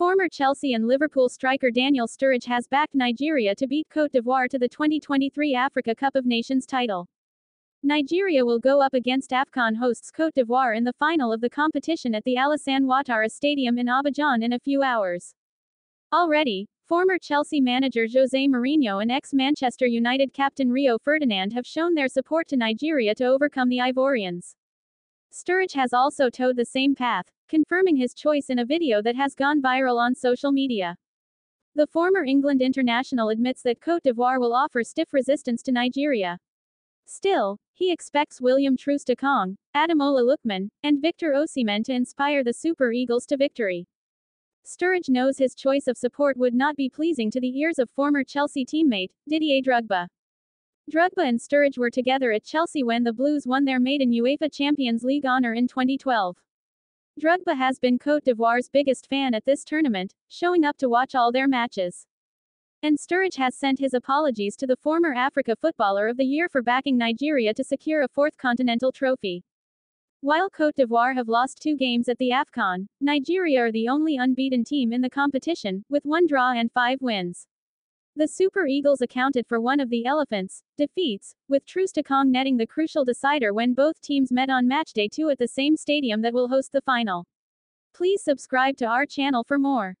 Former Chelsea and Liverpool striker Daniel Sturridge has backed Nigeria to beat Cote d'Ivoire to the 2023 Africa Cup of Nations title. Nigeria will go up against AFCON hosts Cote d'Ivoire in the final of the competition at the Alassane Ouattara Stadium in Abidjan in a few hours. Already, former Chelsea manager Jose Mourinho and ex-Manchester United captain Rio Ferdinand have shown their support to Nigeria to overcome the Ivorians. Sturridge has also towed the same path, confirming his choice in a video that has gone viral on social media. The former England international admits that Cote d'Ivoire will offer stiff resistance to Nigeria. Still, he expects William Truce Troost-Ekong, Ademola Lookman, and Victor Osimhen to inspire the Super Eagles to victory. Sturridge knows his choice of support would not be pleasing to the ears of former Chelsea teammate, Didier Drogba. Drogba and Sturridge were together at Chelsea when the Blues won their maiden UEFA Champions League honor in 2012. Drogba has been Cote d'Ivoire's biggest fan at this tournament, showing up to watch all their matches. And Sturridge has sent his apologies to the former Africa Footballer of the Year for backing Nigeria to secure a fourth continental trophy. While Cote d'Ivoire have lost two games at the AFCON, Nigeria are the only unbeaten team in the competition, with one draw and five wins. The Super Eagles accounted for one of the Elephants' defeats, with Troost-Ekong netting the crucial decider when both teams met on matchday 2 at the same stadium that will host the final. Please subscribe to our channel for more.